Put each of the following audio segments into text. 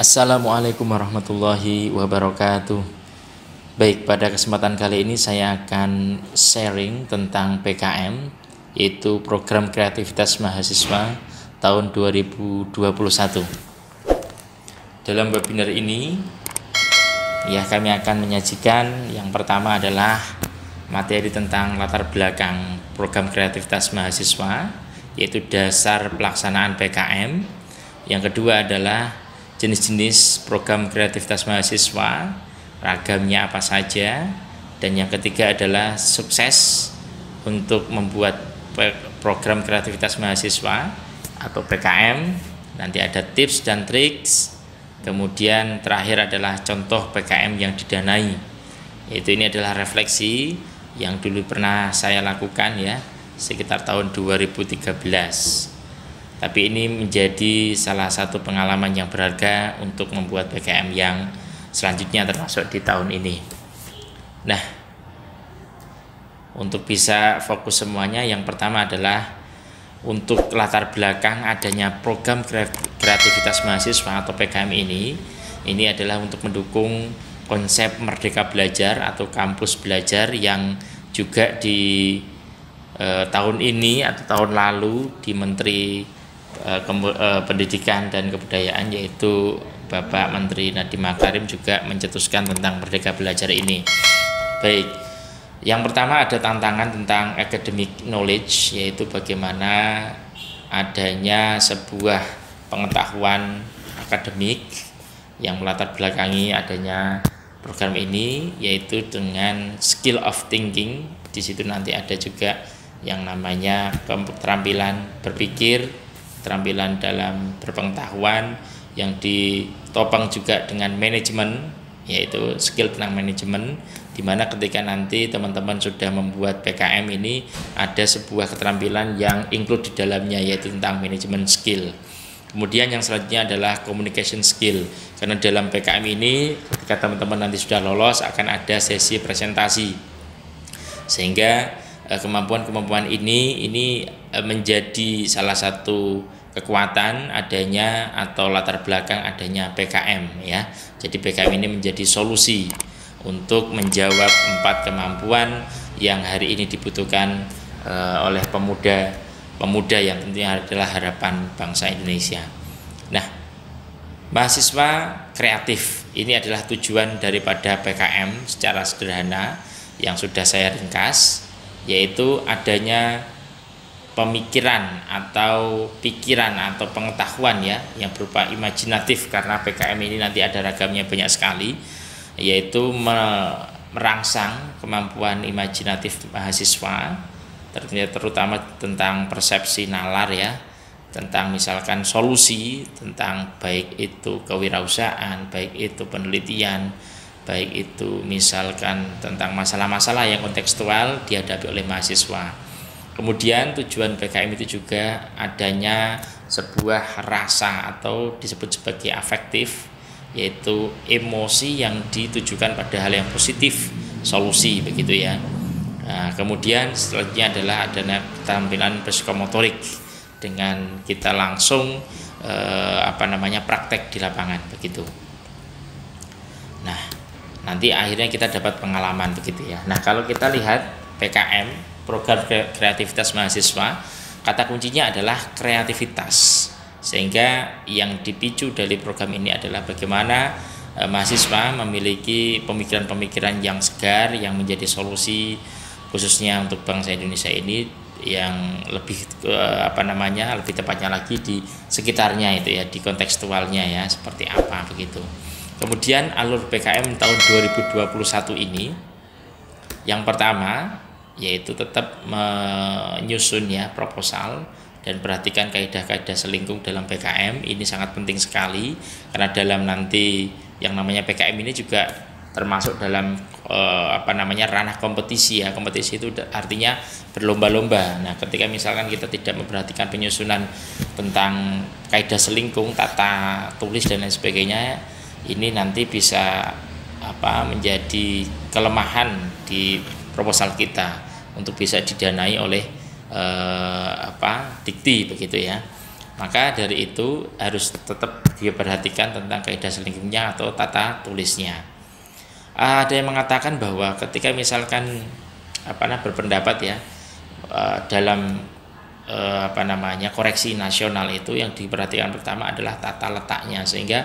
Assalamualaikum warahmatullahi wabarakatuh. Baik, pada kesempatan kali ini saya akan sharing tentang PKM yaitu program kreativitas mahasiswa tahun 2021. Dalam webinar ini ya kami akan menyajikan yang pertama adalah materi tentang latar belakang program kreativitas mahasiswa yaitu dasar pelaksanaan PKM. Yang kedua adalah jenis-jenis program kreativitas mahasiswa, ragamnya apa saja, dan yang ketiga adalah sukses untuk membuat program kreativitas mahasiswa atau PKM. Nanti ada tips dan triks. Kemudian terakhir adalah contoh PKM yang didanai. Itu ini adalah refleksi yang dulu pernah saya lakukan ya sekitar tahun 2013 tapi ini menjadi salah satu pengalaman yang berharga untuk membuat PKM yang selanjutnya termasuk di tahun ini. Nah, untuk bisa fokus semuanya, yang pertama adalah untuk latar belakang adanya program kreativitas mahasiswa atau PKM ini, ini adalah untuk mendukung konsep Merdeka Belajar atau kampus belajar yang juga di eh, tahun ini atau tahun lalu di Menteri Eh, eh, pendidikan dan kebudayaan yaitu Bapak Menteri Nadiem Makarim juga mencetuskan tentang Merdeka Belajar ini. Baik, yang pertama ada tantangan tentang academic knowledge yaitu bagaimana adanya sebuah pengetahuan akademik yang melatar belakangi adanya program ini yaitu dengan skill of thinking di situ nanti ada juga yang namanya keterampilan berpikir keterampilan dalam berpengetahuan yang ditopang juga dengan manajemen yaitu skill tentang manajemen di mana ketika nanti teman-teman sudah membuat PKM ini ada sebuah keterampilan yang include di dalamnya yaitu tentang manajemen skill. Kemudian yang selanjutnya adalah communication skill. Karena dalam PKM ini ketika teman-teman nanti sudah lolos akan ada sesi presentasi. Sehingga Eh, kemampuan-kemampuan ini ini eh, menjadi salah satu kekuatan adanya atau latar belakang adanya PKM ya. Jadi PKM ini menjadi solusi untuk menjawab empat kemampuan yang hari ini dibutuhkan uh, oleh pemuda pemuda yang tentunya adalah harapan bangsa Indonesia. Nah, mahasiswa kreatif ini adalah tujuan daripada PKM secara sederhana yang sudah saya ringkas yaitu adanya pemikiran atau pikiran atau pengetahuan ya yang berupa imajinatif karena PKM ini nanti ada ragamnya banyak sekali yaitu merangsang kemampuan imajinatif mahasiswa terutama tentang persepsi nalar ya tentang misalkan solusi tentang baik itu kewirausahaan baik itu penelitian baik itu misalkan tentang masalah-masalah yang kontekstual dihadapi oleh mahasiswa. Kemudian tujuan PKM itu juga adanya sebuah rasa atau disebut sebagai afektif yaitu emosi yang ditujukan pada hal yang positif, solusi begitu ya. Nah, kemudian selanjutnya adalah adanya keterampilan psikomotorik dengan kita langsung eh, apa namanya praktek di lapangan begitu. Nanti akhirnya kita dapat pengalaman begitu ya. Nah, kalau kita lihat PKM, program kreativitas mahasiswa, kata kuncinya adalah kreativitas. Sehingga yang dipicu dari program ini adalah bagaimana eh, mahasiswa memiliki pemikiran-pemikiran yang segar yang menjadi solusi khususnya untuk bangsa Indonesia ini yang lebih eh, apa namanya lebih tepatnya lagi di sekitarnya itu ya di kontekstualnya ya seperti apa begitu. Kemudian alur PKM tahun 2021 ini yang pertama yaitu tetap menyusun ya proposal dan perhatikan kaidah-kaidah selingkuh dalam PKM ini sangat penting sekali karena dalam nanti yang namanya PKM ini juga termasuk dalam eh, apa namanya ranah kompetisi ya. Kompetisi itu artinya berlomba-lomba. Nah ketika misalkan kita tidak memperhatikan penyusunan tentang kaidah selingkuh tata tulis dan lain sebagainya ini nanti bisa apa menjadi kelemahan di proposal kita untuk bisa didanai oleh eh, apa dikti begitu ya. Maka dari itu harus tetap dia perhatikan tentang kaidah selingkuhnya atau tata tulisnya. Ada yang mengatakan bahwa ketika misalkan apa nah berpendapat ya eh, dalam eh, apa namanya koreksi nasional itu yang diperhatikan pertama adalah tata letaknya sehingga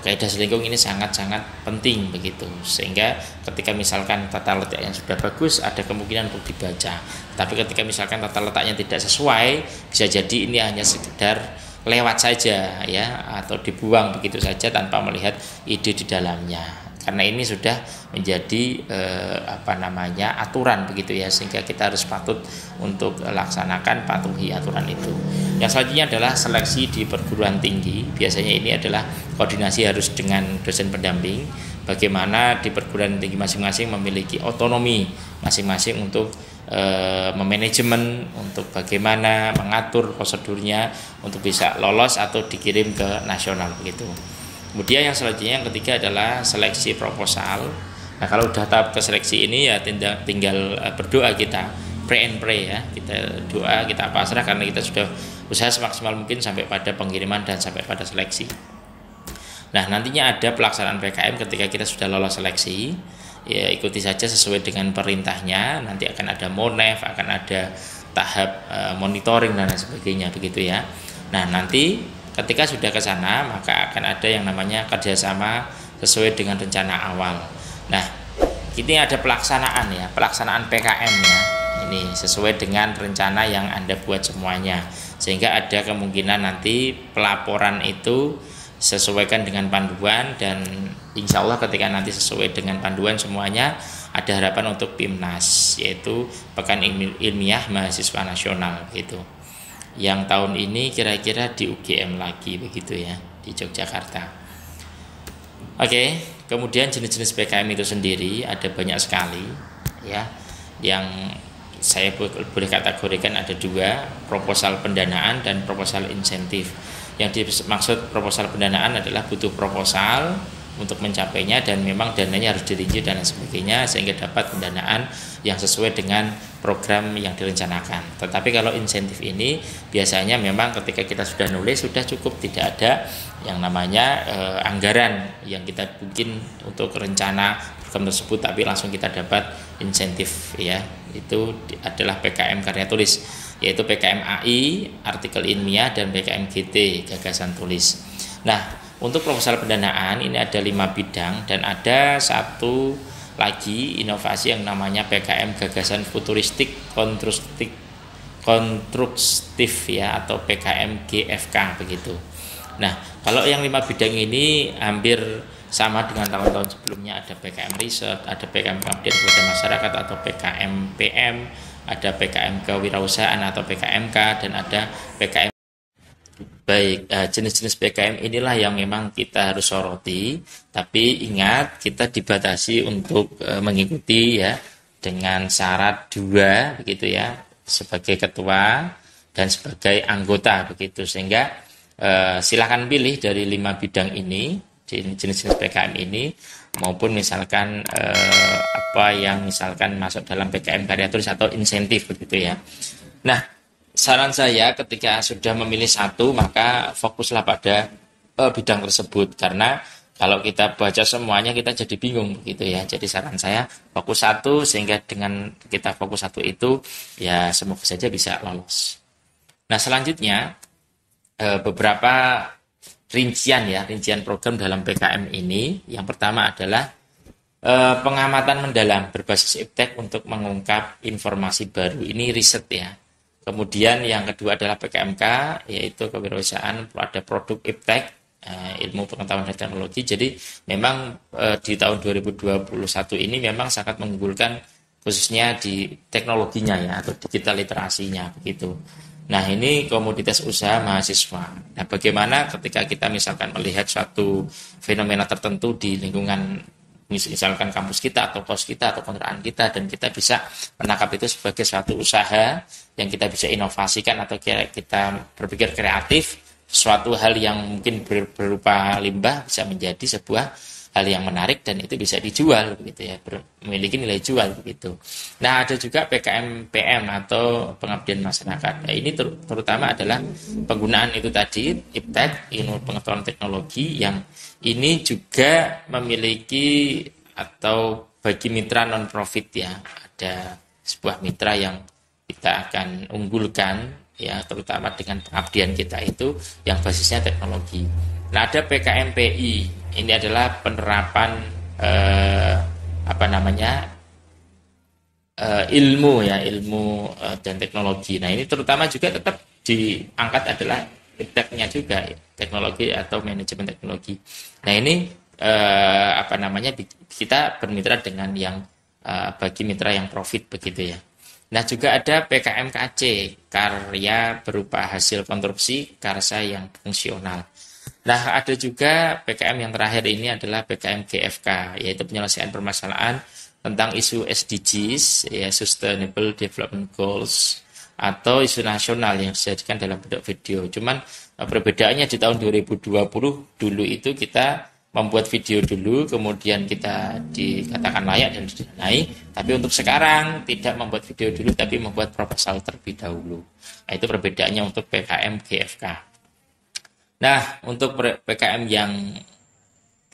kaidah selingkuh ini sangat-sangat penting begitu. Sehingga ketika misalkan tata letaknya sudah bagus ada kemungkinan untuk dibaca. Tapi ketika misalkan tata letaknya tidak sesuai bisa jadi ini hanya sekedar lewat saja ya atau dibuang begitu saja tanpa melihat ide di dalamnya. Karena ini sudah menjadi eh, apa namanya aturan begitu ya sehingga kita harus patut untuk laksanakan patuhi aturan itu. Yang selanjutnya adalah seleksi di perguruan tinggi. Biasanya ini adalah koordinasi harus dengan dosen pendamping. Bagaimana di perguruan tinggi masing-masing memiliki otonomi masing-masing untuk e, memanajemen untuk bagaimana mengatur prosedurnya untuk bisa lolos atau dikirim ke nasional begitu. Kemudian yang selanjutnya yang ketiga adalah seleksi proposal. Nah kalau sudah tahap ke seleksi ini ya tinggal, tinggal eh, berdoa kita pray and pray ya kita doa kita pasrah karena kita sudah usaha semaksimal mungkin sampai pada pengiriman dan sampai pada seleksi. Nah nantinya ada pelaksanaan PKM ketika kita sudah lolos seleksi ya ikuti saja sesuai dengan perintahnya nanti akan ada monef akan ada tahap uh, monitoring dan lain sebagainya begitu ya. Nah nanti Ketika sudah ke sana, maka akan ada yang namanya kerjasama sesuai dengan rencana awal. Nah, ini ada pelaksanaan ya, pelaksanaan PKM ya. Ini sesuai dengan rencana yang Anda buat semuanya. Sehingga ada kemungkinan nanti pelaporan itu sesuaikan dengan panduan dan insya Allah ketika nanti sesuai dengan panduan semuanya ada harapan untuk PIMNAS yaitu Pekan Ilmiah Mahasiswa Nasional gitu yang tahun ini kira-kira di UGM lagi begitu ya di Yogyakarta. Oke, kemudian jenis-jenis PKM itu sendiri ada banyak sekali ya yang saya boleh kategorikan ada dua proposal pendanaan dan proposal insentif. Yang dimaksud proposal pendanaan adalah butuh proposal untuk mencapainya dan memang dananya harus dirinci dan sebagainya sehingga dapat pendanaan yang sesuai dengan program yang direncanakan. Tetapi kalau insentif ini biasanya memang ketika kita sudah nulis sudah cukup tidak ada yang namanya eh, anggaran yang kita bikin untuk rencana program tersebut tapi langsung kita dapat insentif ya. Itu adalah PKM karya tulis yaitu PKM AI, artikel ilmiah dan PKM GT, gagasan tulis. Nah, untuk proposal pendanaan ini ada lima bidang dan ada satu lagi inovasi yang namanya PKM gagasan futuristik konstruktif konstruktif ya atau PKM GFK begitu. Nah, kalau yang lima bidang ini hampir sama dengan tahun-tahun sebelumnya ada PKM riset, ada PKM pengabdian kepada masyarakat atau PKM PM, ada PKM kewirausahaan atau PKMK dan ada PKM Baik, eh, jenis-jenis PKM inilah yang memang kita harus soroti, tapi ingat kita dibatasi untuk eh, mengikuti ya dengan syarat dua begitu ya sebagai ketua dan sebagai anggota begitu. Sehingga eh, silakan pilih dari lima bidang ini jenis-jenis PKM ini maupun misalkan eh, apa yang misalkan masuk dalam PKM karya atau insentif begitu ya. Nah, saran saya ketika sudah memilih satu maka fokuslah pada uh, bidang tersebut. Karena kalau kita baca semuanya kita jadi bingung gitu ya. Jadi saran saya fokus satu sehingga dengan kita fokus satu itu ya semoga saja bisa lolos. Nah selanjutnya uh, beberapa rincian ya rincian program dalam PKM ini yang pertama adalah uh, pengamatan mendalam berbasis iptek untuk mengungkap informasi baru ini riset ya Kemudian yang kedua adalah PKMK, yaitu kewirausahaan ada produk iptek, eh, ilmu pengetahuan dan teknologi. Jadi memang eh, di tahun 2021 ini memang sangat mengunggulkan khususnya di teknologinya ya atau digital literasinya begitu. Nah ini komoditas usaha mahasiswa. Nah bagaimana ketika kita misalkan melihat suatu fenomena tertentu di lingkungan misalkan kampus kita atau kos kita atau kontrakan kita dan kita bisa menangkap itu sebagai suatu usaha yang kita bisa inovasikan atau kita berpikir kreatif suatu hal yang mungkin berupa limbah bisa menjadi sebuah hal yang menarik dan itu bisa dijual begitu ya. Memiliki nilai jual begitu nah ada juga PKM PM atau pengabdian masyarakat. Nah, ini ter terutama adalah penggunaan itu tadi iptek ilmu pengetahuan teknologi yang ini juga memiliki atau bagi mitra non profit ya. Ada sebuah mitra yang kita akan unggulkan ya terutama dengan pengabdian kita itu yang basisnya teknologi. Nah ada PKMPI ini adalah penerapan eh, apa namanya eh, ilmu ya ilmu eh, dan teknologi. Nah ini terutama juga tetap diangkat adalah tekniknya juga teknologi atau manajemen teknologi. Nah ini eh, apa namanya kita bermitra dengan yang eh, bagi mitra yang profit begitu ya. Nah juga ada PKMKC, karya berupa hasil konstruksi karsa yang fungsional. Nah ada juga PKM yang terakhir ini adalah PKM GFK, yaitu penyelesaian permasalahan tentang isu SDGs, ya Sustainable Development Goals, atau isu nasional yang disajikan dalam bentuk video. Cuman eh, perbedaannya di tahun 2020 dulu itu kita membuat video dulu, kemudian kita dikatakan layak dan didanai. Tapi untuk sekarang tidak membuat video dulu, tapi membuat proposal terlebih dahulu. Nah, itu perbedaannya untuk PKM GFK. Nah, untuk PKM yang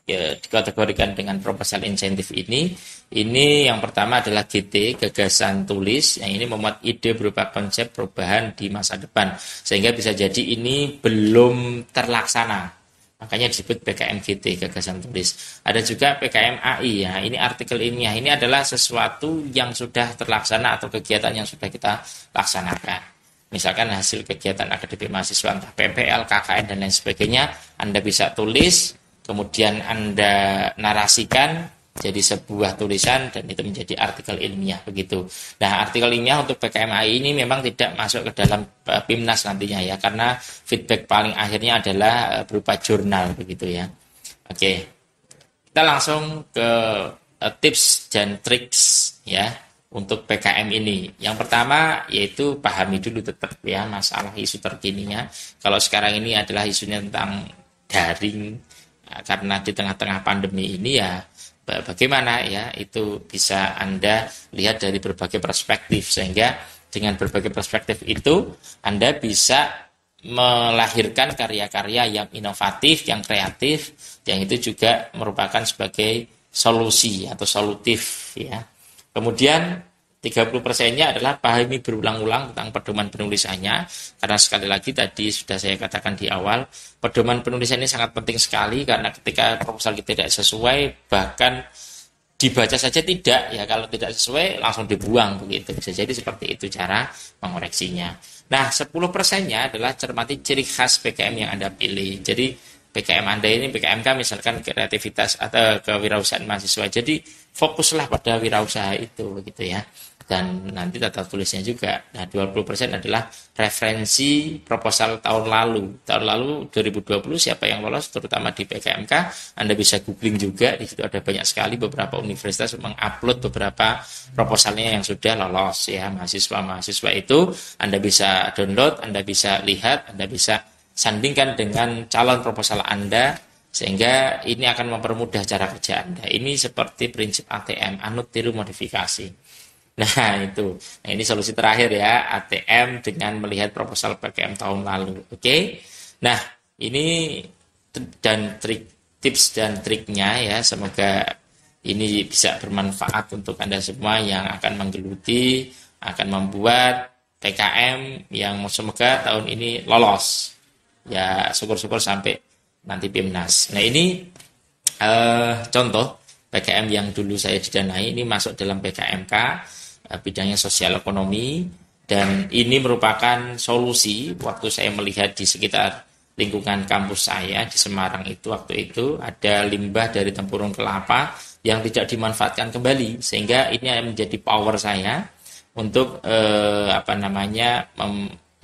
ya, dikategorikan dengan proposal insentif ini, ini yang pertama adalah GT, gagasan tulis, yang ini memuat ide berupa konsep perubahan di masa depan. Sehingga bisa jadi ini belum terlaksana Makanya disebut PKMGT, gagasan tulis. Ada juga PKM AI ya. Ini artikel ini ya. Ini adalah sesuatu yang sudah terlaksana atau kegiatan yang sudah kita laksanakan. Misalkan hasil kegiatan akademik mahasiswa entah PPL, KKN dan lain sebagainya, Anda bisa tulis, kemudian Anda narasikan jadi sebuah tulisan dan itu menjadi artikel ilmiah begitu. Nah, artikel ilmiah untuk PKMI ini memang tidak masuk ke dalam uh, PIMNAS nantinya ya karena feedback paling akhirnya adalah uh, berupa jurnal begitu ya. Oke. Kita langsung ke uh, tips dan triks ya untuk PKM ini. Yang pertama yaitu pahami dulu tetap ya masalah isu terkininya. Kalau sekarang ini adalah isunya tentang daring karena di tengah-tengah pandemi ini ya bagaimana ya itu bisa Anda lihat dari berbagai perspektif sehingga dengan berbagai perspektif itu Anda bisa melahirkan karya-karya yang inovatif, yang kreatif, yang itu juga merupakan sebagai solusi atau solutif ya. Kemudian 30 persennya adalah pahami berulang-ulang tentang pedoman penulisannya. Karena sekali lagi tadi sudah saya katakan di awal pedoman penulisan ini sangat penting sekali karena ketika proposal kita tidak sesuai bahkan dibaca saja tidak ya kalau tidak sesuai langsung dibuang begitu. Bisa jadi seperti itu cara mengoreksinya. Nah 10 persennya adalah cermati ciri khas PKM yang Anda pilih. Jadi PKM Anda ini PKMK misalkan kreativitas atau kewirausahaan mahasiswa. Jadi fokuslah pada wirausaha itu begitu ya dan nanti tata tulisnya juga. Nah, 20% adalah referensi proposal tahun lalu. Tahun lalu 2020 siapa yang lolos terutama di PKMK, Anda bisa googling juga di situ ada banyak sekali beberapa universitas mengupload beberapa proposalnya yang sudah lolos ya. Mahasiswa-mahasiswa itu Anda bisa download, Anda bisa lihat, Anda bisa sandingkan dengan calon proposal Anda sehingga ini akan mempermudah cara kerja Anda. Ini seperti prinsip ATM, anut tiru modifikasi. Nah itu, nah, ini solusi terakhir ya ATM dengan melihat proposal PKM tahun lalu. Oke, okay? nah ini dan trik tips dan triknya ya semoga ini bisa bermanfaat untuk anda semua yang akan menggeluti, akan membuat PKM yang semoga tahun ini lolos. Ya syukur-syukur sampai nanti PIMNAS. Nah ini uh, contoh PKM yang dulu saya didanai ini masuk dalam PKMK Eh, bidangnya sosial ekonomi dan ini merupakan solusi waktu saya melihat di sekitar lingkungan kampus saya di Semarang itu waktu itu ada limbah dari tempurung kelapa yang tidak dimanfaatkan kembali sehingga ini menjadi power saya untuk eh, apa namanya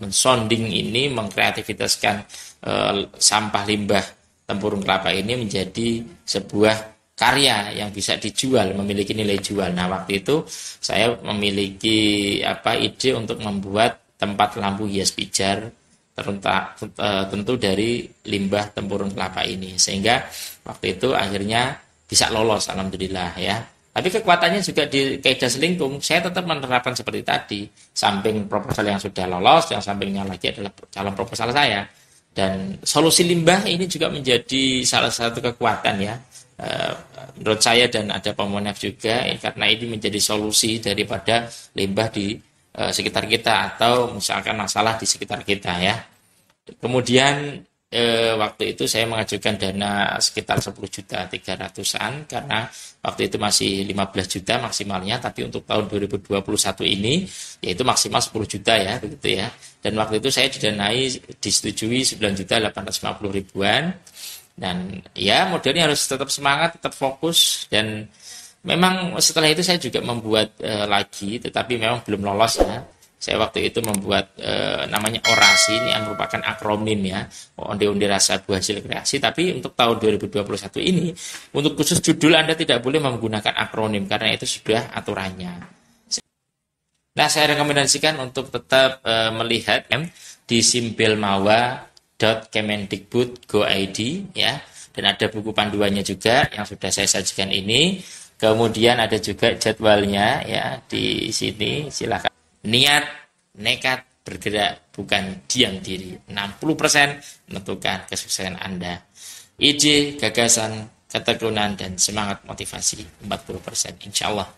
mensonding ini mengkreativitaskan eh, sampah limbah tempurung kelapa ini menjadi sebuah karya yang bisa dijual, memiliki nilai jual. Nah, waktu itu saya memiliki apa ide untuk membuat tempat lampu hias pijar terentak, tentu dari limbah tempurung kelapa ini. Sehingga waktu itu akhirnya bisa lolos alhamdulillah ya tapi kekuatannya juga di kaidah selingkung, saya tetap menerapkan seperti tadi. Samping proposal yang sudah lolos, yang sampingnya lagi adalah calon proposal saya. Dan solusi limbah ini juga menjadi salah satu kekuatan ya. Eh, menurut saya dan ada pemonef juga, ya, karena ini menjadi solusi daripada limbah di uh, sekitar kita atau misalkan masalah di sekitar kita ya. Kemudian eh, waktu itu saya mengajukan dana sekitar 10 juta 300-an karena waktu itu masih 15 juta maksimalnya tapi untuk tahun 2021 ini yaitu maksimal 10 juta ya begitu ya. Dan waktu itu saya didanai disetujui 9 juta 850 ribuan. Dan ya modelnya harus tetap semangat tetap fokus dan memang setelah itu saya juga membuat eh, lagi tetapi memang belum lolos ya saya waktu itu membuat e, namanya orasi ini yang merupakan akronim ya onde-onde rasa buah hasil kreasi. Tapi untuk tahun 2021 ini untuk khusus judul Anda tidak boleh menggunakan akronim karena itu sudah aturannya. Nah saya rekomendasikan untuk tetap e, melihat em, di simpelmawa.kemendikbud.go.id ya. Dan ada buku panduannya juga yang sudah saya sajikan ini. Kemudian ada juga jadwalnya ya di sini. Silakan niat, nekat, bergerak, bukan diam diri. 60% menentukan kesuksesan Anda. Ide, gagasan, ketekunan, dan semangat motivasi 40% insya Allah.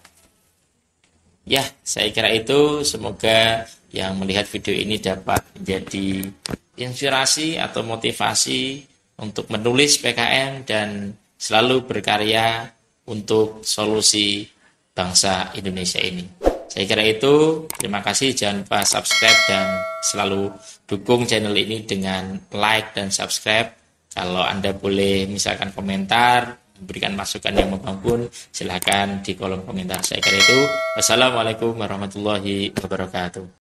Ya, saya kira itu semoga yang melihat video ini dapat menjadi inspirasi atau motivasi untuk menulis PKM dan selalu berkarya untuk solusi bangsa Indonesia ini. Saya kira itu. Terima kasih. Jangan lupa subscribe dan selalu dukung channel ini dengan like dan subscribe. Kalau Anda boleh misalkan komentar, memberikan masukan yang membangun, silahkan di kolom komentar. Saya kira itu. Wassalamualaikum warahmatullahi wabarakatuh.